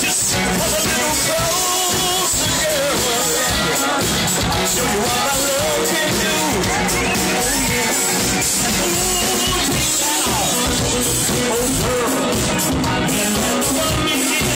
Just